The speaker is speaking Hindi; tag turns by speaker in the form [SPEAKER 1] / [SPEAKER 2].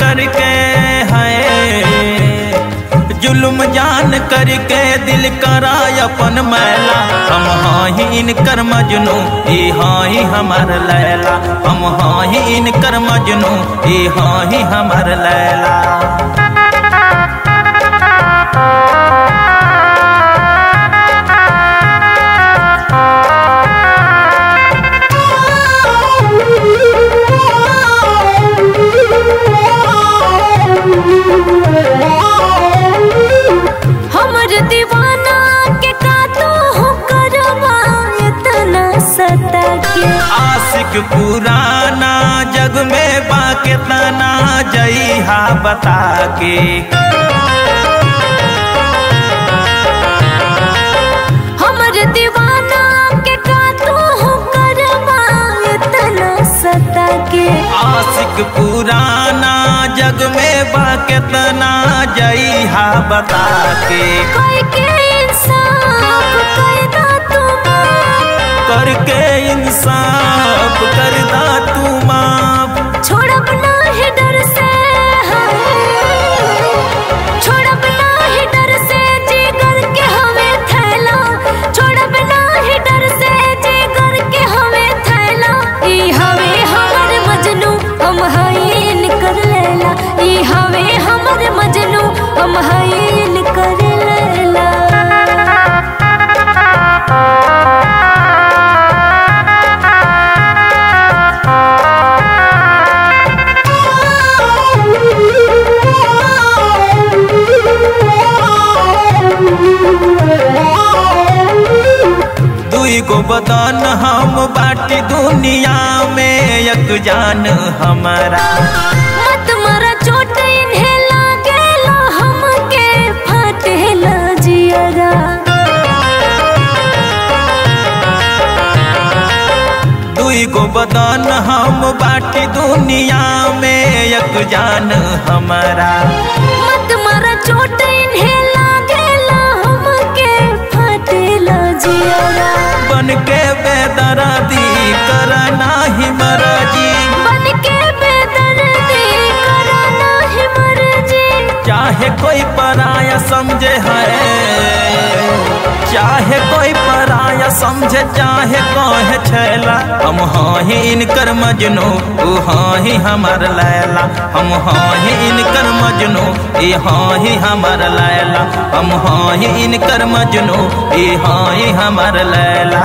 [SPEAKER 1] करके है। जुल्म जान करके दिल करा अपन मैला। हम हाँ ही इनकर मजनू हाँ ही हमार लैला। हम हाँ ही इनकर मजनू ए हाँ ही हमार लैला।
[SPEAKER 2] हमर दीवाना के हो करवा इतना सता के।
[SPEAKER 1] आशिक पुराना जग में बाके तना जइहा बता के।
[SPEAKER 2] हमर दीवाना के का तो हो करवा इतना सता के।
[SPEAKER 1] आशिक पुराना जग में बा कितना जई जइहा बता के। करके इंसाफ बदन हम बाटी दुनिया में एक जान हमारा।
[SPEAKER 2] मत मरा चोट इन्हें लागेला हमके फाटेला जियरा
[SPEAKER 1] दुई गो बदन हम बाटी दुनिया में एक जान हमारा।
[SPEAKER 2] मत मरा चोट इन्हें
[SPEAKER 1] बन के बेदरादी करना ही मरजी।
[SPEAKER 2] बन के बेदर्दी करना ही मर्ज़ी।
[SPEAKER 1] चाहे कोई पराया समझे है चाहे कोई पराया समझे चाहे कहे छैला, हम हाँ ही इनकर मजनू ऊ हाँ ही हमार लैला। हम हाँ ही इनकर मजनू ए हाँ ही हमार लैला। हम हाँ ही इनकर मजनू ए हाँ ही हमार लैला।